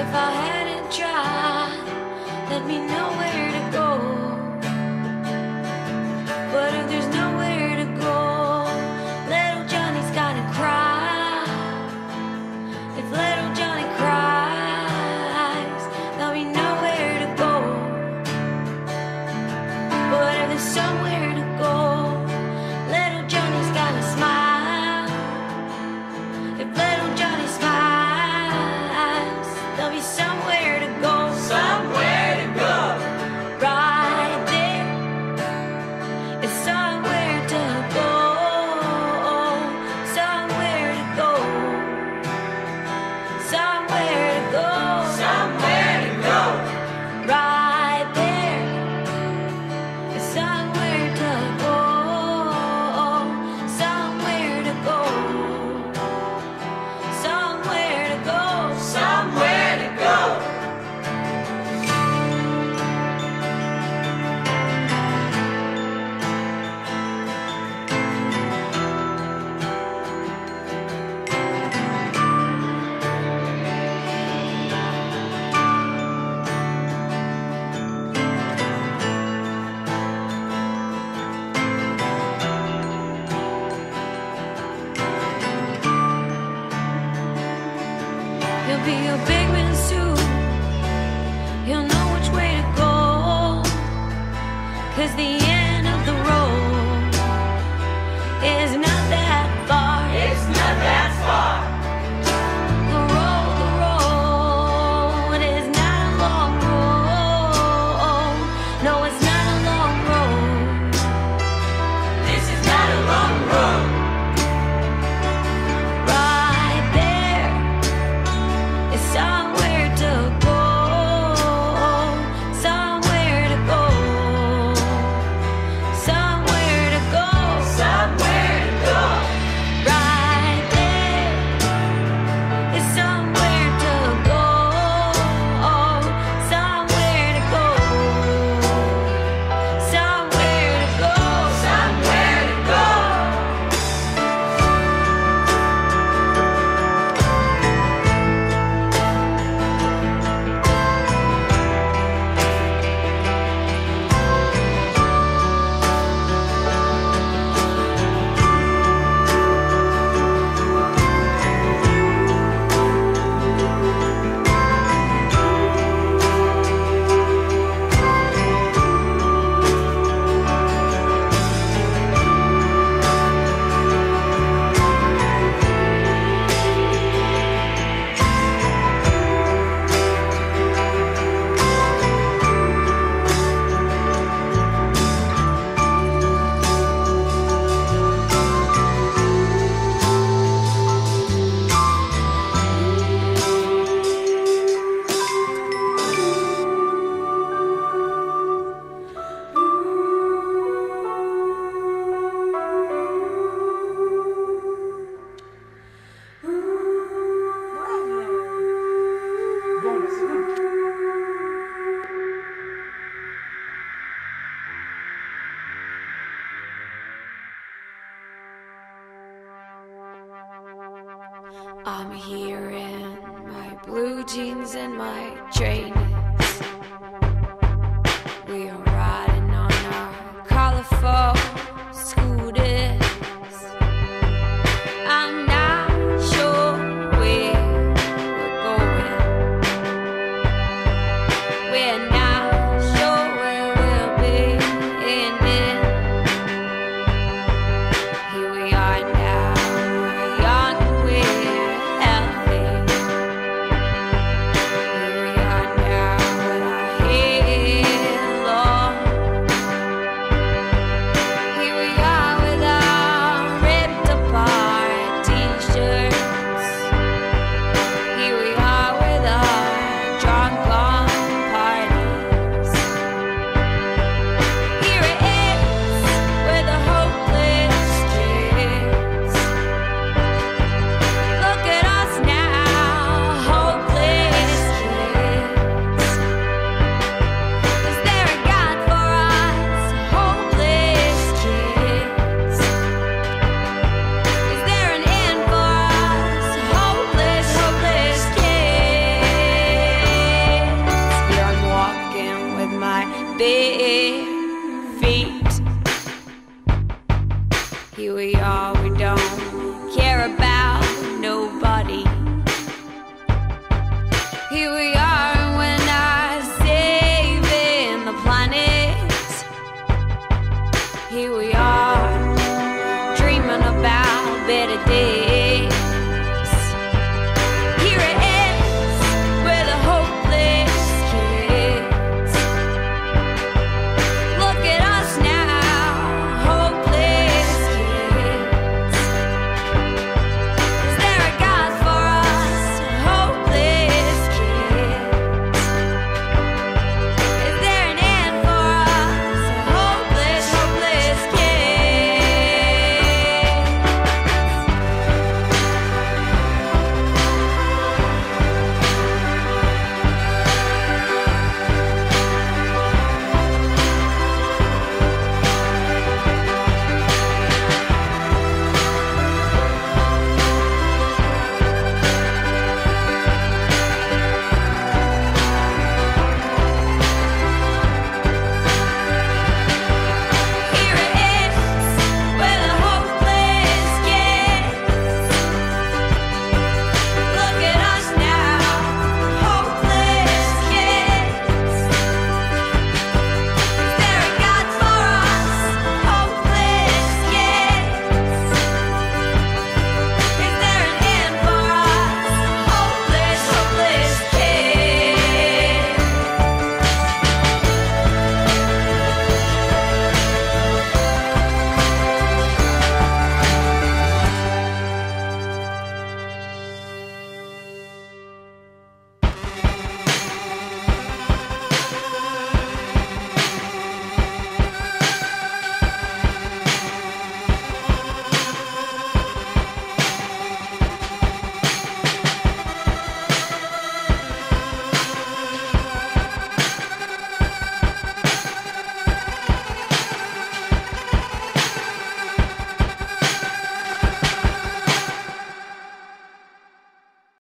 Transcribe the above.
if I hadn't tried. Let me know. You'll be a big man soon. You'll know which way to. Cause the end. I'm here in my blue jeans and my trainers.